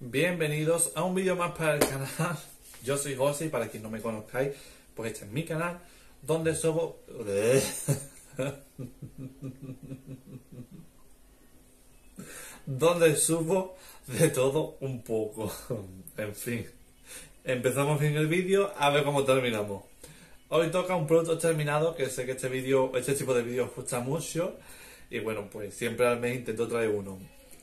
Bienvenidos a un vídeo más para el canal. Yo soy José y para quien no me conozcáis, pues este es mi canal donde subo... donde subo de todo un poco. en fin, empezamos bien el vídeo a ver cómo terminamos. Hoy toca un producto terminado que sé que este vídeo, este tipo de vídeos gusta mucho y bueno, pues siempre al mes intento traer uno.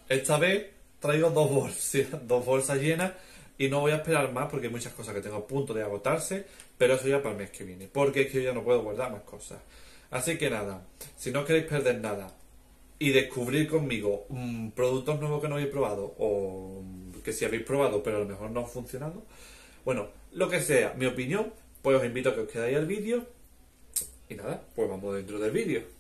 Esta vez traigo dos bolsas, dos bolsas llenas y no voy a esperar más porque hay muchas cosas que tengo a punto de agotarse, pero eso ya para el mes que viene, porque es que yo ya no puedo guardar más cosas. Así que nada, si no queréis perder nada y descubrir conmigo mm, productos nuevos que no habéis probado o mm, que si habéis probado pero a lo mejor no ha funcionado, bueno, lo que sea, mi opinión, pues os invito a que os quedáis al vídeo y nada, pues vamos dentro del vídeo.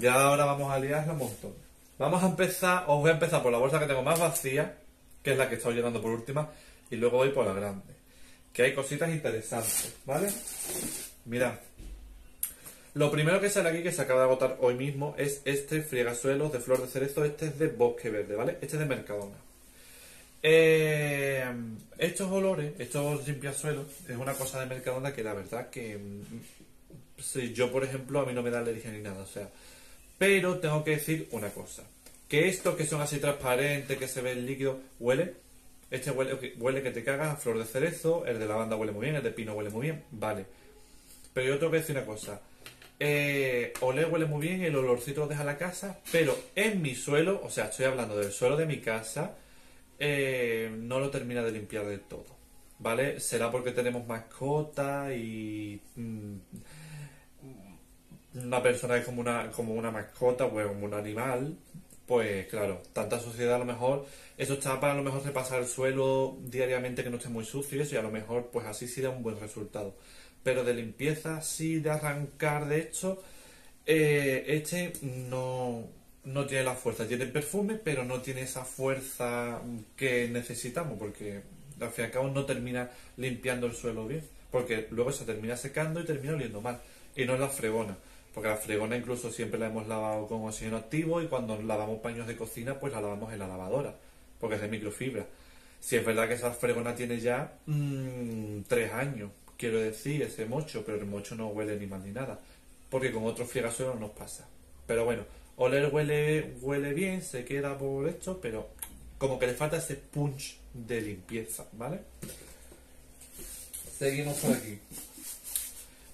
Ya. Ahora vamos a liarla un montón. Vamos a empezar, os voy a empezar por la bolsa que tengo más vacía, que es la que estoy llenando por última, y luego voy por la grande. Que hay cositas interesantes, ¿vale? Mirad. Lo primero que sale aquí, que se acaba de agotar hoy mismo, es este friegasuelos de flor de cerezo. Este es de bosque verde, ¿vale? Este es de Mercadona. Eh, estos olores, estos limpiasuelos, es una cosa de Mercadona que la verdad que mm, si yo, por ejemplo, a mí no me da alergia ni nada, o sea, pero tengo que decir una cosa, que estos que son así transparentes, que se ve el líquido, huele, este huele, huele que te cagas a flor de cerezo, el de lavanda huele muy bien, el de pino huele muy bien, vale, pero yo tengo que decir una cosa, eh, olé huele muy bien, el olorcito lo deja la casa, pero en mi suelo, o sea, estoy hablando del suelo de mi casa, eh, no lo termina de limpiar del todo. ¿Vale? Será porque tenemos mascota y mm, una persona es como una, como una mascota, pues como un animal, pues claro, tanta suciedad a lo mejor, eso está para a lo mejor repasar el suelo diariamente que no esté muy sucio y eso, a lo mejor pues así sí da un buen resultado. Pero de limpieza, sí, de arrancar de hecho, eh, este no, no tiene la fuerza. Tiene perfume, pero no tiene esa fuerza que necesitamos, porque al fin y al cabo no termina limpiando el suelo bien, porque luego se termina secando y termina oliendo mal. Y no es la fregona, porque la fregona incluso siempre la hemos lavado con oxígeno activo y cuando lavamos paños de cocina, pues la lavamos en la lavadora, porque es de microfibra. Si es verdad que esa fregona tiene ya mmm, tres años, quiero decir, ese mocho, pero el mocho no huele ni mal ni nada, porque con otros friegasuelos nos pasa. Pero bueno, Oler huele, huele bien, se queda por esto, pero como que le falta ese punch de limpieza, ¿vale? Seguimos por aquí.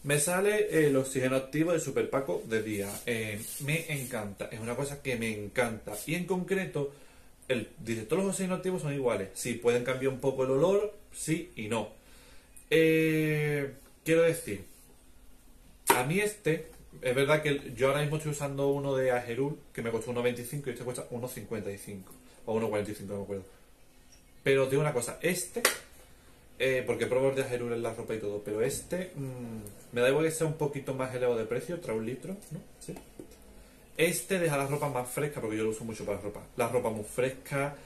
Me sale el oxígeno activo de Super Paco de día. Eh, me encanta, es una cosa que me encanta. Y en concreto, dice, todos los oxígenos activos son iguales. Sí, pueden cambiar un poco el olor, sí y no. Eh, quiero decir, a mí este es verdad que yo ahora mismo estoy usando uno de Agerul que me costó 1,25 y este cuesta 1,55 o 1,45, no me acuerdo. Pero digo una cosa, este, eh, porque pruebo el de Agerul en la ropa y todo, pero este mmm, me da igual que sea un poquito más elevado de precio, trae un litro, ¿no? Sí. Este deja la ropa más fresca, porque yo lo uso mucho para la ropa. La ropa muy fresca,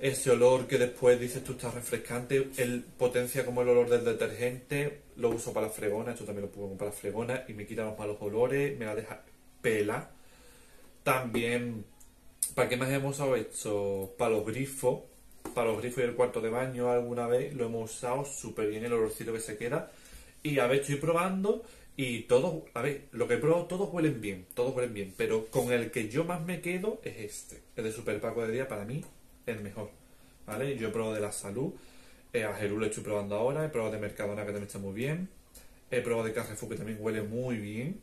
ese olor que después dices tú está refrescante, el potencia como el olor del detergente, lo uso para la fregona, esto también lo pongo para la fregona y me quita los malos olores, me la deja pela. También, ¿para qué más hemos usado esto? Para los grifos, para los grifos y el cuarto de baño alguna vez lo hemos usado súper bien el olorcito que se queda. Y a ver, estoy probando y todos, a ver, lo que he probado, todos huelen bien, todos huelen bien, pero con el que yo más me quedo es este, el de Super Paco de Día, para mí el mejor. ¿Vale? Yo he probado de la salud, eh, a Jerú lo estoy probando ahora, he probado de Mercadona que también está muy bien, he probado de Carrefour que también huele muy bien,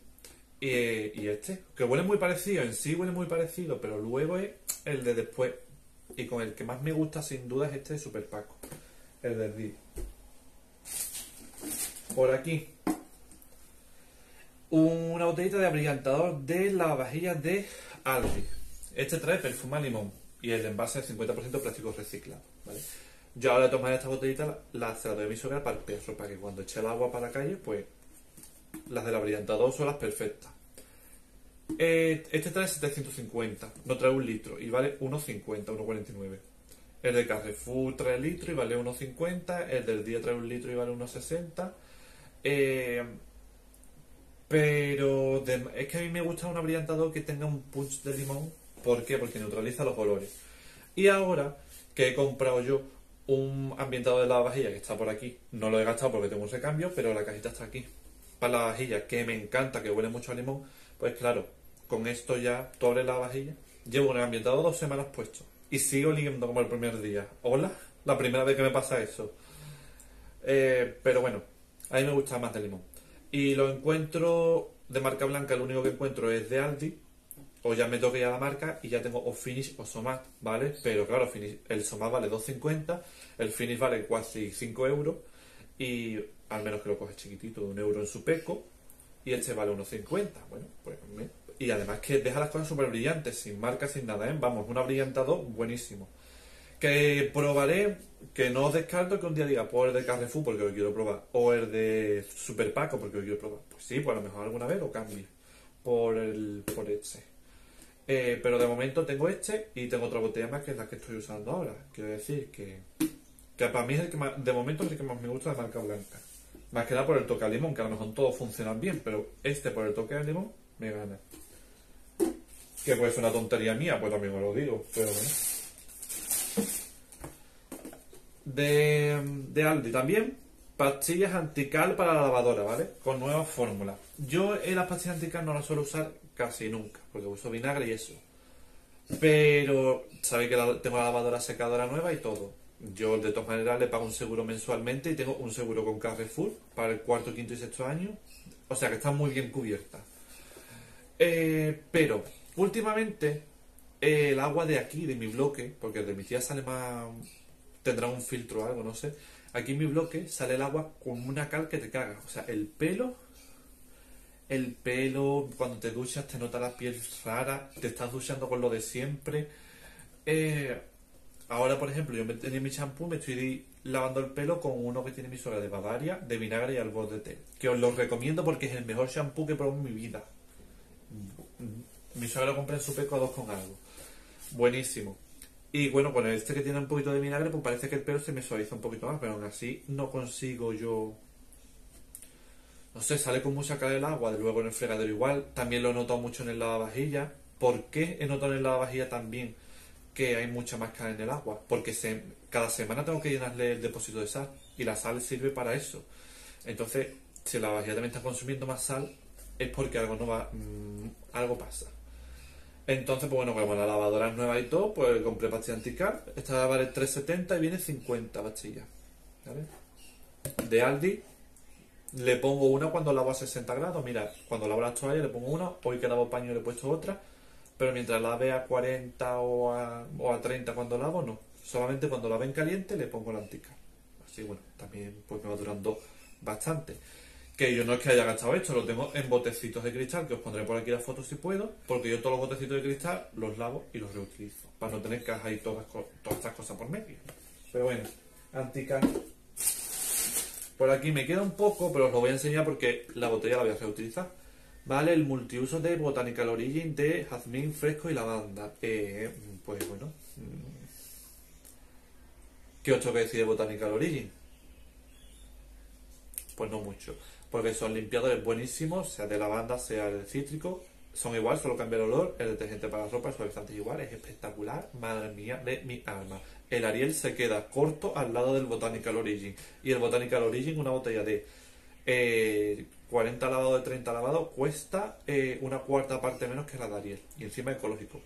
y, y este, que huele muy parecido, en sí huele muy parecido, pero luego es el de después, y con el que más me gusta sin duda es este de Super Paco, el del día. Por aquí, una botellita de abrillantador de la vajilla de Aldi. Este trae perfume a limón y el envase es 50% plástico reciclado. ¿vale? Yo ahora de tomar esta botellita la, se la doy a mi suegra para el perro, para que cuando eche el agua para la calle, pues las del abrillantador son las perfectas. Eh, este trae 750, no trae un litro y vale 1,50, 1,49. El de Carrefour trae litro y vale 1,50. El del día trae un litro y vale 1,60. Eh, Pero es que a mí me gusta un abrillantador que tenga un punch de limón. ¿Por qué? Porque neutraliza los olores. Y ahora que he comprado yo un ambientador de lavavajilla que está por aquí, no lo he gastado porque tengo un recambio, pero la cajita está aquí. Para la vajilla, que me encanta, que huele mucho a limón, pues claro, con esto ya tú abres la vajilla. Llevo un ambientador dos semanas puesto y sigo oliendo como el primer día. Hola, la primera vez que me pasa eso. Eh, pero bueno, a mí me gusta más de limón. Y lo encuentro de marca blanca, lo único que encuentro es de Aldi. O ya me toque ya la marca y ya tengo o Finish o Somat, ¿vale? Pero claro, el Somat vale 2,50, el Finish vale casi 5 euros. Y al menos que lo coges chiquitito, de un euro en su peco. Y este vale unos 50. Bueno, pues me- Y además que deja las cosas súper brillantes, sin marca, sin nada, ¿eh? Vamos, un abrillantador buenísimo. Que probaré, que no os descarto que un día diga, pues el de Carrefour porque lo quiero probar, o el de Super Paco porque lo quiero probar. Pues sí, pues a lo mejor alguna vez lo cambie por el por este. Eh, pero de momento tengo este y tengo otra botella más que es la que estoy usando ahora. Quiero decir que, que para mí es el que más, de momento es el que más me gusta de marca blanca. Más que nada por el toque de limón, que a lo mejor todos funcionan bien, pero este por el toque de limón me gana. Que puede ser una tontería mía, pues también os lo digo, pero bueno. De, de Aldi también, pastillas antical para la lavadora, ¿vale? Con nuevas fórmulas. Yo en las pastillas antical no las suelo usar casi nunca, porque uso vinagre y eso. Pero sabéis que la- tengo la lavadora secadora nueva y todo. Yo de todas maneras le pago un seguro mensualmente y tengo un seguro con Carrefour para el cuarto, quinto y sexto año. O sea que está muy bien cubierta. Eh, pero últimamente eh, el agua de aquí, de mi bloque, porque de mi tía sale más... tendrá un filtro o algo, no sé. Aquí en mi bloque sale el agua con una cal que te caga. O sea, el pelo... El pelo, cuando te duchas te nota la piel rara, te estás duchando con lo de siempre. Eh, ahora, por ejemplo, yo me tenía mi champú, me estoy lavando el pelo con uno que tiene mi suegra de Bavaria, de vinagre y albor de té. Que os lo recomiendo porque es el mejor champú que he probado en mi vida. Mi suegra lo compré en su peco a dos con algo. Buenísimo. Y bueno, con este que tiene un poquito de vinagre, pues parece que el pelo se me suaviza un poquito más, pero aún así no consigo yo. No sé, sale con mucha cara el agua, de luego en el fregadero igual. También lo he notado mucho en el lavavajillas. ¿Por qué he notado en el lavavajillas también que hay mucha más cal en el agua? Porque cada semana tengo que llenarle el depósito de sal y la sal sirve para eso. Entonces, si la lavavajilla también está consumiendo más sal, es porque algo no va, mm, algo pasa. Entonces, pues bueno, como la lavadora es nueva y todo, pues compré pastilla anticar. Esta vale 3,70 y viene 50 pastillas. De Aldi le pongo una cuando lavo a 60 grados. Mira, cuando lavo las toallas le pongo una. Hoy que lavo paño le he puesto otra. Pero mientras lave a 40 o a, o a 30 cuando lavo, no. Solamente cuando lave en caliente le pongo la anticar. Así, bueno, también pues me va durando bastante. Que yo no es que haya gastado esto, lo tengo en botecitos de cristal, que os pondré por aquí las fotos si puedo, porque yo todos los botecitos de cristal los lavo y los reutilizo, para no tener cajas y todas, todas estas cosas por medio. Pero bueno, anticar. Por aquí me queda un poco, pero os lo voy a enseñar porque la botella la voy a reutilizar. Vale, el multiuso de Botanical Origin de jazmín fresco y lavanda. Eh, pues bueno. mm. ¿Qué os tengo que decir de Botanical Origin? Pues no mucho. Porque son limpiadores buenísimos, sea de lavanda, sea de cítrico. Son igual, solo cambia el olor. El detergente para la ropa es suavizante igual. Es espectacular. Madre mía de mi alma. El Ariel se queda corto al lado del Botanical Origin. Y el Botanical Origin, una botella de eh, 40 lavados de 30 lavados, cuesta eh, una cuarta parte menos que la de Ariel. Y encima ecológico.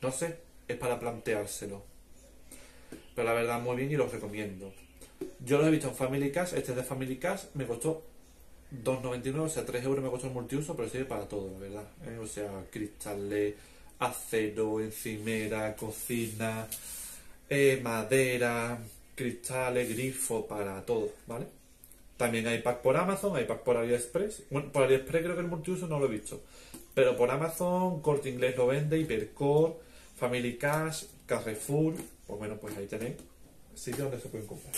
No sé, es para planteárselo. Pero la verdad, muy bien y los recomiendo. Yo los he visto en Family Cash. Este es de Family Cash. Me costó 2,99, o sea, 3 euros me costó el multiuso, pero sirve para todo, la verdad. ¿eh? O sea, cristales, acero, encimera, cocina, eh, madera, cristales, grifo, para todo, ¿vale? También hay pack por Amazon, hay pack por AliExpress. Bueno, por AliExpress creo que el multiuso no lo he visto. Pero por Amazon, Corte Inglés lo vende, Hipercore, Family Cash, Carrefour. Pues bueno, pues ahí tenéis sitio donde se pueden comprar.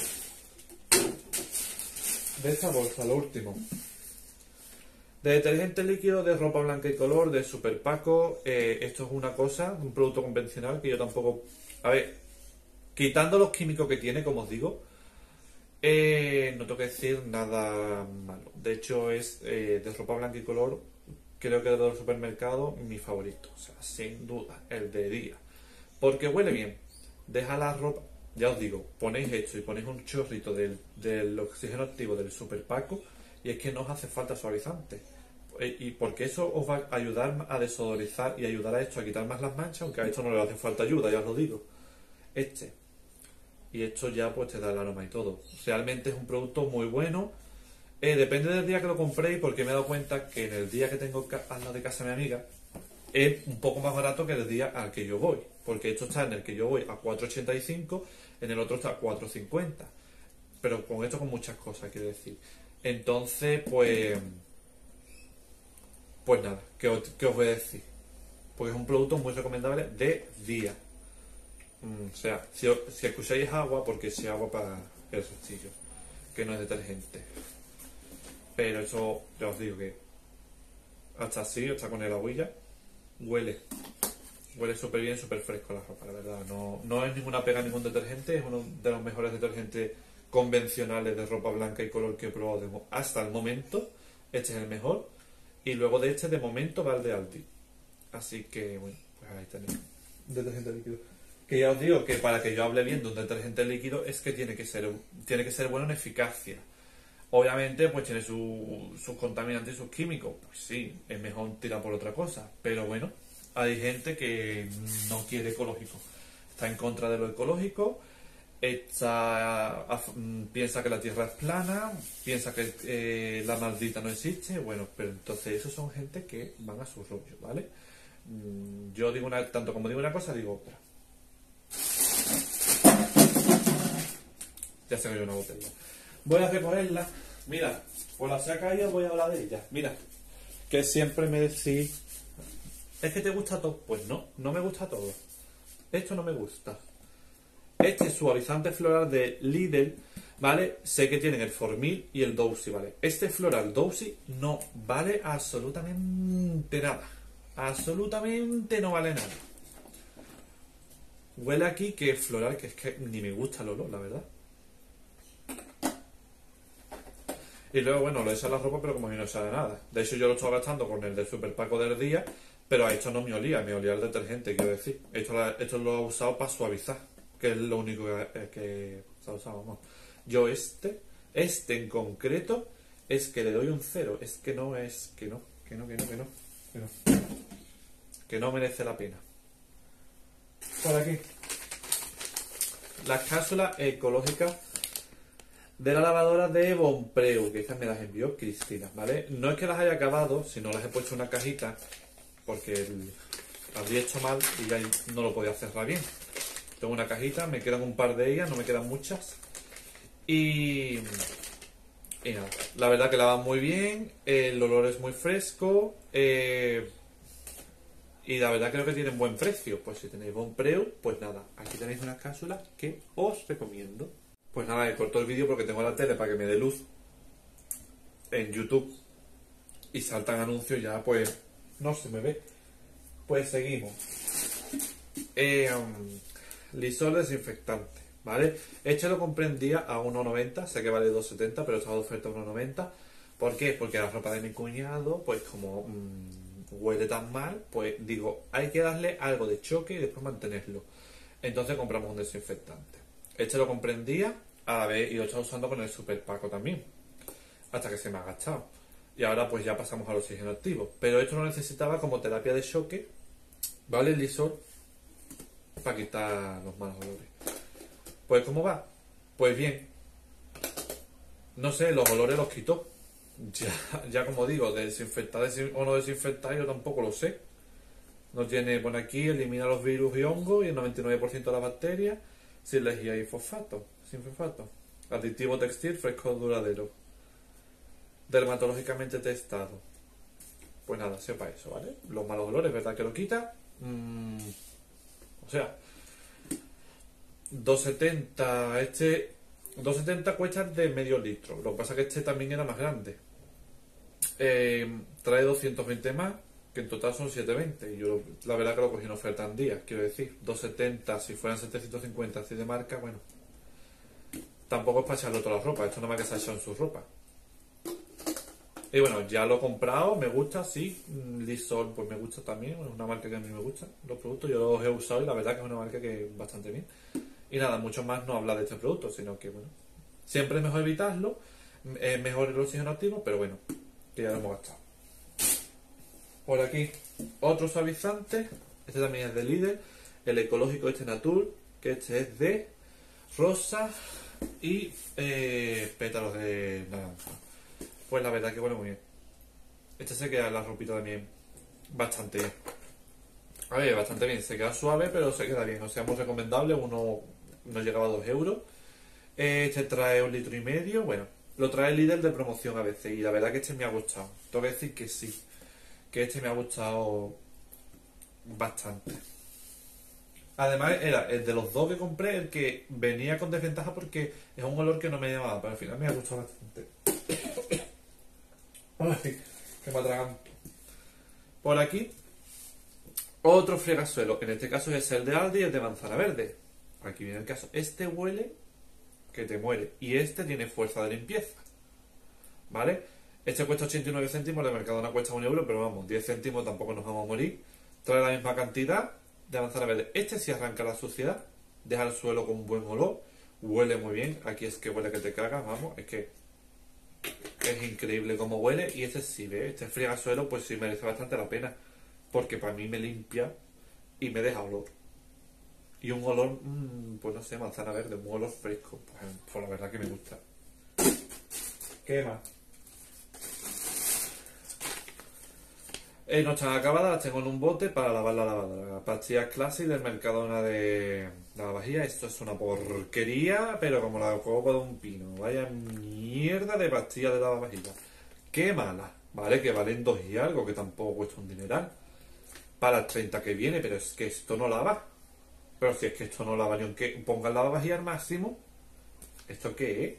De esta bolsa, lo último. De detergente líquido de ropa blanca y color de Super Paco. eh, esto es una cosa, un producto convencional que yo tampoco. A ver, quitando los químicos que tiene, como os digo, Eh, no tengo que decir nada malo. De hecho, es eh, de ropa blanca y color, creo que de los supermercados, mi favorito. O sea, sin duda, el de día. Porque huele bien. Deja la ropa, ya os digo, ponéis esto y ponéis un chorrito del, del oxígeno activo del super Paco y es que no os hace falta suavizante. Eh, Y porque eso os va a ayudar a desodorizar y ayudar a esto a quitar más las manchas, aunque a esto no le hace falta ayuda, ya os lo digo. Este. Y esto ya pues te da el aroma y todo. Realmente es un producto muy bueno. Eh, depende del día que lo compréis, porque me he dado cuenta que en el día que tengo al lado de casa de mi amiga es un poco más barato que el día al que yo voy. Porque esto está en el que yo voy a 4,85, en el otro está a 4,50. Pero con esto con muchas cosas, quiero decir. Entonces, pues... Pues nada, ¿qué os, qué os voy a decir? Pues es un producto muy recomendable de día. Mm, o sea, si, si escucháis agua, porque si agua para el rastrillo, que no es detergente. Pero eso, ya os digo que hasta así, hasta con el agüilla, huele. Huele súper bien, súper fresco la ropa, la verdad. No, no es ninguna pega ningún detergente, es uno de los mejores detergentes convencionales de ropa blanca y color que he probado hasta el momento. Este es el mejor. Y luego de este, de momento, va el de Aldi. Así que, bueno, pues ahí tenéis. Detergente líquido. Que ya os digo que para que yo hable bien de un detergente líquido es que tiene que ser, tiene que ser bueno en eficacia. Obviamente, pues tiene su- sus contaminantes y sus químicos. Pues sí, es mejor tirar por otra cosa. Pero bueno, hay gente que no quiere ecológico. Está en contra de lo ecológico. Mm, piensa que la Tierra es plana. Piensa que eh, la maldita no existe. Bueno, pero entonces esos son gente que van a su rollo, ¿vale? Mm, Yo digo una, tanto como digo una cosa, digo otra. Ya se cayó una botella. Voy a reponerla. Mira, por la se ha caído, voy a hablar de ella. Mira, que siempre me decís, ¿es que te gusta todo? Pues no, no me gusta todo. Esto no me gusta. Este suavizante floral de Lidl, ¿vale? Sé que tienen el Formil y el Doucy, ¿vale? Este floral Doucy no vale absolutamente nada. Absolutamente no vale nada. Huele aquí que floral, que es que ni me gusta el olor, la verdad. Y luego, bueno, lo he hecho a la ropa, pero como mí no sabe nada. De hecho, yo lo estaba gastando con el de Super Paco del día, pero a esto no me olía, me olía el detergente, quiero decir. Esto, la- esto lo he usado para suavizar, que es lo único que, eh, que se ha usado. vamos. Yo este, este en concreto, es que le doy un cero. Es que no, es que no, que no, que no, que no. Que no, que no merece la pena. ¿Para qué? Las cápsulas ecológicas de la lavadora de Bonpreu, que estas me las envió Cristina, ¿vale? No es que las haya acabado, sino las he puesto en una cajita, porque habría hecho mal y ya no lo podía cerrar bien. Tengo una cajita, me quedan un par de ellas, no me quedan muchas. Y, y nada, la verdad que lavan muy bien, el olor es muy fresco, eh, y la verdad creo que tienen buen precio. Pues si tenéis Bonpreu, pues nada, aquí tenéis unas cápsulas que os recomiendo. Pues nada, he cortado el vídeo porque tengo la tele para que me dé luz en YouTube y saltan anuncios ya, pues no se me ve. Pues seguimos. Eh, um, Lisol desinfectante, ¿vale? Este lo compré en día a 1,90, sé que vale 2,70, pero estaba de oferta a 1,90. ¿Por qué? Porque la ropa de mi cuñado, pues como mm, huele tan mal, pues digo, hay que darle algo de choque y después mantenerlo. Entonces compramos un desinfectante. Este lo compré en día a la vez y lo estaba usando con el Super Paco también. Hasta que se me ha gastado. Y ahora pues ya pasamos al oxígeno activo. Pero esto lo necesitaba como terapia de choque, ¿vale? El Lisol para quitar los malos olores. Pues ¿cómo va? Pues bien. No sé, los olores los quitó. Ya, ya como digo, de desinfectar desin- o no desinfectar yo tampoco lo sé. No tiene, pone aquí, elimina los virus y hongos y el 99% de las bacterias sin lejía y fosfato, sin fosfato. Aditivo textil fresco duradero. Dermatológicamente testado. Pues nada, sepa eso, ¿vale? Los malos olores, ¿verdad que lo quita? Mm, o sea, 270, este 270 cuesta de medio litro. Lo que pasa es que este también era más grande. Eh, trae 220 más, que en total son 720. Y yo la verdad que lo cogí en oferta en día, quiero decir. 270, si fueran 750 así de marca, bueno. tampoco es para echarle toda la ropa. Esto no me que se ha echado en su ropa. Y bueno, ya lo he comprado, me gusta, sí. Lysol, pues me gusta también, es una marca que a mí me gusta. Los productos yo los he usado y la verdad que es una marca que bastante bien. Y nada, mucho más no habla de este producto, sino que bueno, siempre es mejor evitarlo, es mejor el oxígeno activo, pero bueno, que ya lo hemos gastado. Por aquí, otro suavizante, este también es de líder, el ecológico este Natur, que este es de rosa y eh, pétalos de naranja. Pues la verdad que huele muy bien. Este se queda la ropita también bastante bien. A ver, bastante bien. Se queda suave, pero se queda bien. O sea, muy recomendable. Uno no llegaba a 2 euros. Este trae un litro y medio. Bueno, lo trae el líder de promoción a veces. Y la verdad que este me ha gustado. Tengo que decir que sí. Que este me ha gustado bastante. Además, era el de los dos que compré el que venía con desventaja porque es un olor que no me llamaba, pero al final me ha gustado bastante. Que me. Por aquí, otro fregasuelo. En este caso es el de Aldi y el de manzana verde. Aquí viene el caso. Este huele que te muere. Y este tiene fuerza de limpieza. ¿Vale? Este cuesta 89 céntimos, de Mercadona cuesta un euro, pero vamos, 10 céntimos tampoco nos vamos a morir. Trae la misma cantidad de manzana verde. Este sí arranca la suciedad, deja el suelo con buen olor, huele muy bien. Aquí es que huele que te cagas, vamos, es que es increíble cómo huele y este sí, ve, este suelo pues sí merece bastante la pena porque para mí me limpia y me deja olor. Y un olor, mmm, pues no sé, manzana verde, un olor fresco, pues, pues la verdad que me gusta. ¿Qué más? Eh, no están acabadas, las tengo en un bote para lavar la lavadora. Pastillas Classic del Mercadona de lavavajillas. Esto es una porquería, pero como la copa de un pino. Vaya mierda de pastillas de lavavajillas. Qué mala. Vale, que valen dos y algo, que tampoco cuesta un dineral. Para las 30 que viene, pero es que esto no lava. Pero si es que esto no lava ni aunque ponga el lavavajillas al máximo. ¿Esto qué es?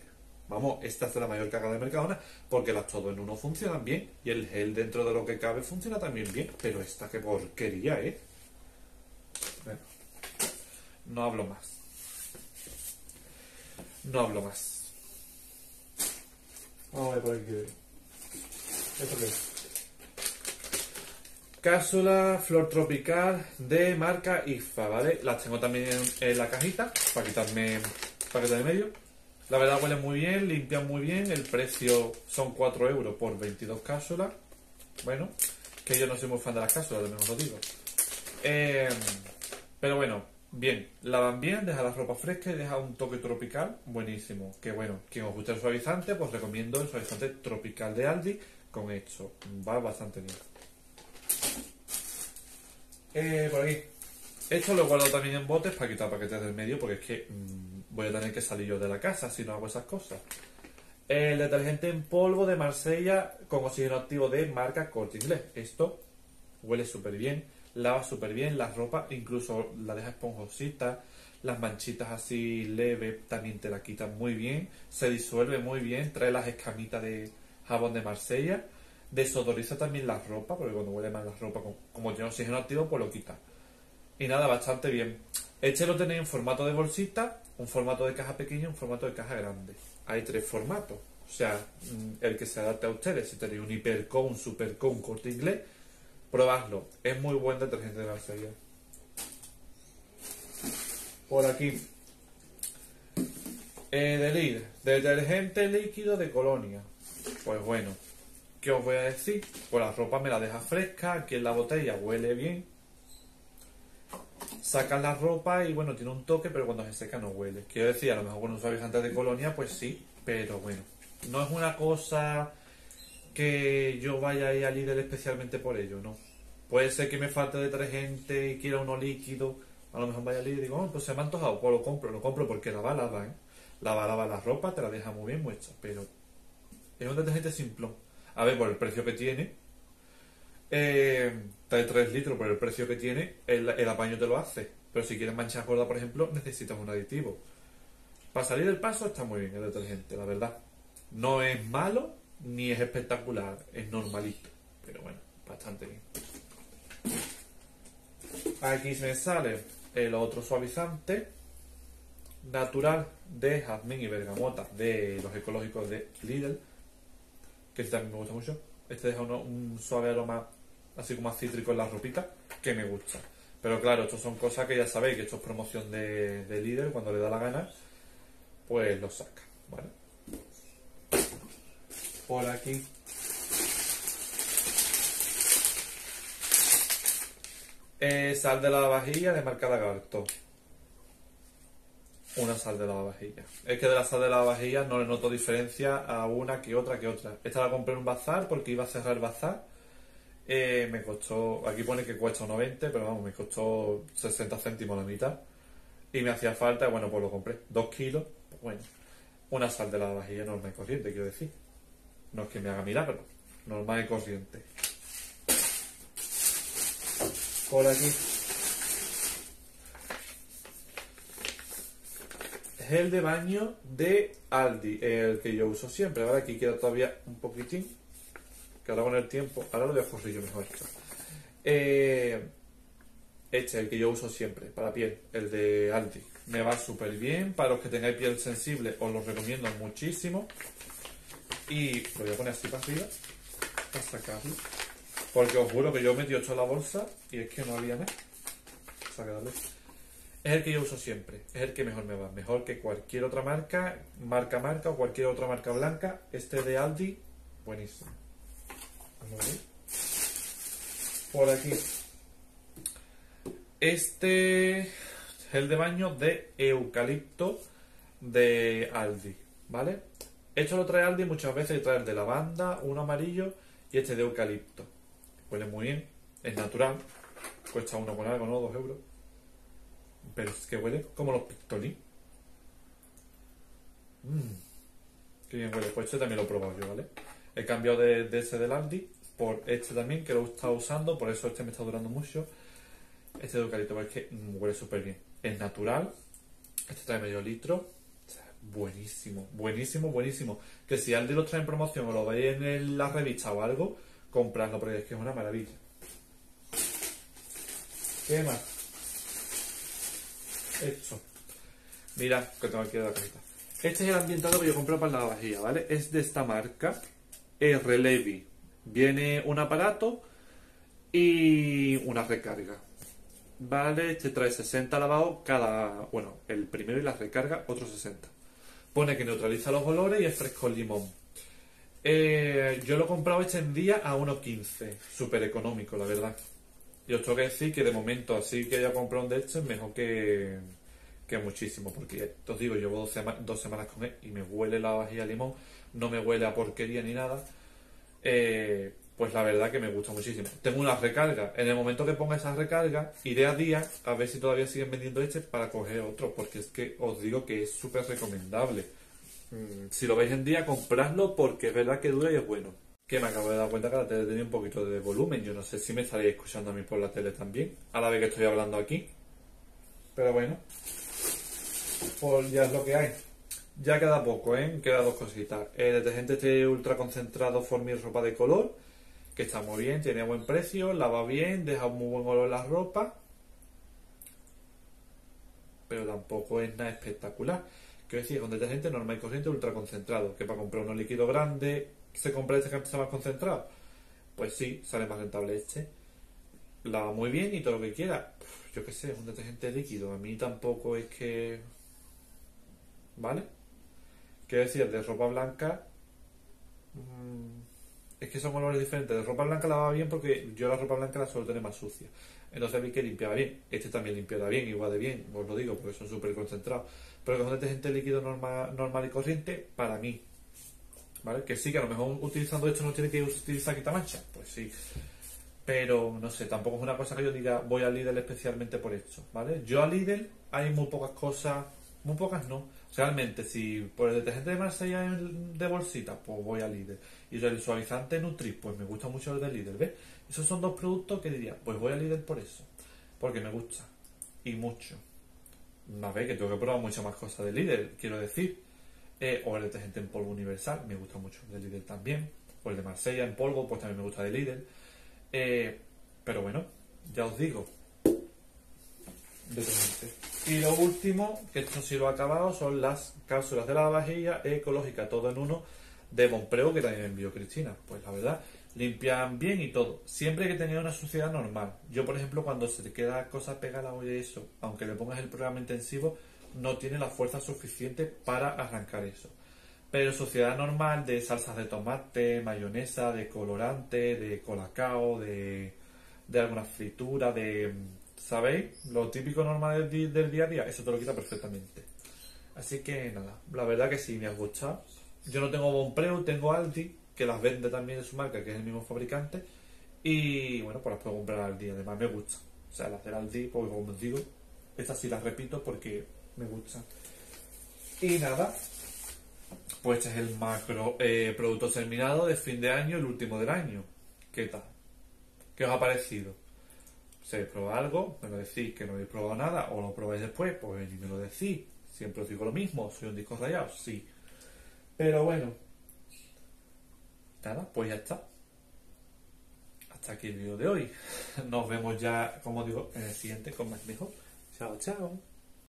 Vamos, esta es la mayor cagada de Mercadona porque las todo en uno funcionan bien y el gel dentro de lo que cabe funciona también bien. Pero esta qué porquería, ¿eh? Bueno, no hablo más. No hablo más. Vamos a ver por aquí. ¿Esto qué es? Cápsula flor tropical de marca IFA, ¿vale? Las tengo también en la cajita para quitarme paquete de medio. La verdad huele muy bien, limpian muy bien. El precio son 4 euros por 22 cápsulas. Bueno, que yo no soy muy fan de las cápsulas, de menos lo digo. Em, pero bueno, bien, lavan bien, deja la ropa fresca y deja un toque tropical buenísimo. Que bueno, quien os guste el suavizante, pues recomiendo el suavizante tropical de Aldi con esto. Va bastante bien. Eh, por aquí. Esto lo he guardado también en botes para quitar paquetes del medio porque es que mm, voy a tener que salir yo de la casa si no hago esas cosas. El detergente en polvo de Marsella con oxígeno activo de marca Corte Inglés. Esto huele súper bien, lava súper bien la ropa, incluso la deja esponjosita, las manchitas así leves también te la quitan muy bien, se disuelve muy bien, trae las escamitas de jabón de Marsella, desodoriza también la ropa, porque cuando huele mal la ropa, como tiene oxígeno activo, pues lo quita. Y nada, bastante bien. Este lo tenéis en formato de bolsita, un formato de caja pequeña y un formato de caja grande. Hay tres formatos. O sea, mm, el que se adapte a ustedes. Si tenéis un hiperco, un superco, un corte inglés, probadlo. Es muy buen detergente de Marsella. Por aquí. Eh, de líder. Detergente líquido de colonia. Pues bueno. ¿Qué os voy a decir? Pues la ropa me la deja fresca. Aquí en la botella huele bien sacan la ropa y bueno, tiene un toque, pero cuando se seca no huele. Quiero decir, a lo mejor con un suavizante de colonia, pues sí, pero bueno, no es una cosa que yo vaya a ir al líder especialmente por ello, no. Puede ser que me falte detergente y quiera uno líquido, a lo mejor vaya al líder y digo, oh, pues se me ha antojado, pues lo compro, lo compro porque la va, lava, ¿eh? Lava, lava la ropa, te la deja muy bien muestra, pero es un detergente simple. A ver, por el precio que tiene, eh, trae 3 litros por el precio que tiene, el, apaño te lo hace. Pero si quieres manchas gordas, por ejemplo, necesitas un aditivo. Para salir del paso está muy bien el detergente, la verdad. No es malo ni es espectacular, es normalito. Pero bueno, bastante bien. Aquí me sale el otro suavizante natural de jazmín y bergamota de los ecológicos de Lidl, que este también me gusta mucho. Este deja un suave aroma así como cítrico en la ropita, que me gusta. Pero claro, estos son cosas que ya sabéis que esto es promoción de, de líder, cuando le da la gana, pues lo saca, ¿vale? Por aquí. Eh, sal de la vajilla de marca Lagarto. Una sal de la vajilla. Es que de la sal de la vajilla no le noto diferencia a una que otra que otra. Esta la compré en un bazar porque iba a cerrar el bazar eh, me costó, aquí pone que cuesta 90, pero vamos, me costó 60 céntimos la mitad. Y me hacía falta, bueno, pues lo compré. 2 kilos, bueno, una sal de la vajilla normal y corriente, quiero decir. No es que me haga milagro, normal y corriente. Por aquí. Gel de baño de Aldi, el que yo uso siempre. Ahora aquí queda todavía un poquitín que ahora con el tiempo, ahora lo voy a yo mejor. Eh, este, el que yo uso siempre para piel, el de Aldi. Me va súper bien. Para los que tengáis piel sensible, os lo recomiendo muchísimo. Y lo voy a poner así para arriba, para sacarlo. Porque os juro que yo metí esto en la bolsa y es que no había nada. Es el que yo uso siempre, es el que mejor me va. Mejor que cualquier otra marca, marca marca o cualquier otra marca blanca. Este de Aldi, buenísimo. Por aquí. Este gel de baño de eucalipto de Aldi, ¿vale? Esto lo trae Aldi muchas veces, trae el de lavanda, uno amarillo y este de eucalipto. Huele muy bien, es natural, cuesta uno con algo, ¿no? Dos euros. Pero es que huele como los pistolín. Mmm, qué bien huele. Pues este también lo he probado yo, ¿vale? He cambiado de, de ese del Aldi por este también, que lo he estado usando, por eso este me está durando mucho. Este de eucalipto, porque huele súper bien. Es natural, este trae medio litro. buenísimo, buenísimo, buenísimo. Que si alguien lo trae en promoción o lo veis en la revista o algo, comprarlo, porque es que es una maravilla. ¿Qué más? Esto. Mira, que tengo aquí la cajita. Este es el ambientado que yo compré para la vajilla, ¿vale? Es de esta marca, R. Viene un aparato y una recarga. Vale, este trae 60 lavados cada. Bueno, el primero y la recarga, otros 60. Pone que neutraliza los olores y es fresco limón. Eh, yo lo he comprado este en día a 1.15. Súper económico, la verdad. Y os tengo que decir que de momento, así que ya comprado un de estos, mejor que, que muchísimo. Porque, os digo, llevo dos, dos semanas con él y me huele la vajilla limón. No me huele a porquería ni nada eh, pues la verdad que me gusta muchísimo. Tengo una recarga. En el momento que ponga esa recarga, iré a día a ver si todavía siguen vendiendo este para coger otro, porque es que os digo que es súper recomendable. Mm, si lo veis en día, compradlo porque es verdad que dura y es bueno. Que me acabo de dar cuenta que la tele tenía un poquito de volumen. Yo no sé si me estaréis escuchando a mí por la tele también, a la vez que estoy hablando aquí. Pero bueno, pues ya es lo que hay. Ya queda poco, ¿eh? Queda dos cositas. El detergente este ultra concentrado Formir ropa de color, que está muy bien, tiene buen precio, lava bien, deja muy buen olor la ropa. Pero tampoco es nada espectacular. Quiero decir, con detergente normal y corriente ultra concentrado, que para comprar uno líquido grande se compra este que está más concentrado. Pues sí, sale más rentable este. Lava muy bien y todo lo que quiera. Yo qué sé, es un detergente líquido. A mí tampoco es que. ¿Vale? Quiero decir, de ropa blanca. Mm, es que son olores diferentes. De ropa blanca lavaba bien porque yo la ropa blanca la suelo tener más sucia. Entonces vi que limpiaba bien. Este también limpiaba bien, igual de bien, os lo digo, porque son súper concentrados. Pero con detergente líquido normal, normal y corriente, para mí. ¿Vale? Que sí, que a lo mejor utilizando esto no tiene que utilizar quitamancha. Pues sí. Pero no sé, tampoco es una cosa que yo diga voy a Lidl especialmente por esto. ¿Vale? Yo a Lidl hay muy pocas cosas, muy pocas no Realmente, si por el detergente de Marsella de bolsita, pues voy a líder. Y el suavizante Nutri, pues me gusta mucho el de líder, ¿ves? Esos son dos productos que diría, pues voy a líder por eso. Porque me gusta. Y mucho. Más ve que tengo que probar muchas más cosas de líder, quiero decir. Eh, o el detergente en polvo universal, me gusta mucho de líder también. O el de Marsella en polvo, pues también me gusta de líder. Eh, pero bueno, ya os digo, Y lo último, que esto sí lo ha acabado, son las cápsulas de la vajilla ecológica, todo en uno, de Bonpreo, que también envió Cristina. Pues la verdad, limpian bien y todo. Siempre que tenga una suciedad normal. Yo, por ejemplo, cuando se te queda cosas pegadas a la eso, aunque le pongas el programa intensivo, no tiene la fuerza suficiente para arrancar eso. Pero suciedad normal de salsas de tomate, mayonesa, de colorante, de colacao, de, de alguna fritura, de... ¿Sabéis? Lo típico normal del, día a día, eso te lo quita perfectamente. Así que nada, la verdad que sí, me ha gustado. Yo no tengo Bonpreu, tengo Aldi, que las vende también de su marca, que es el mismo fabricante. Y bueno, pues las puedo comprar al día. Además me gusta. O sea, las del Aldi, pues como os digo, estas sí las repito porque me gustan. Y nada, pues este es el macro eh, producto terminado de fin de año, el último del año. ¿Qué tal? ¿Qué os ha parecido? Habéis probado algo, me lo decís que no habéis probado nada, o lo probáis después, pues ni me lo decís. Siempre os digo lo mismo, soy un disco rayado, sí. Pero bueno, nada, pues ya está. Hasta aquí el vídeo de hoy. Nos vemos ya, como digo, en el siguiente con más mejor. Chao, chao.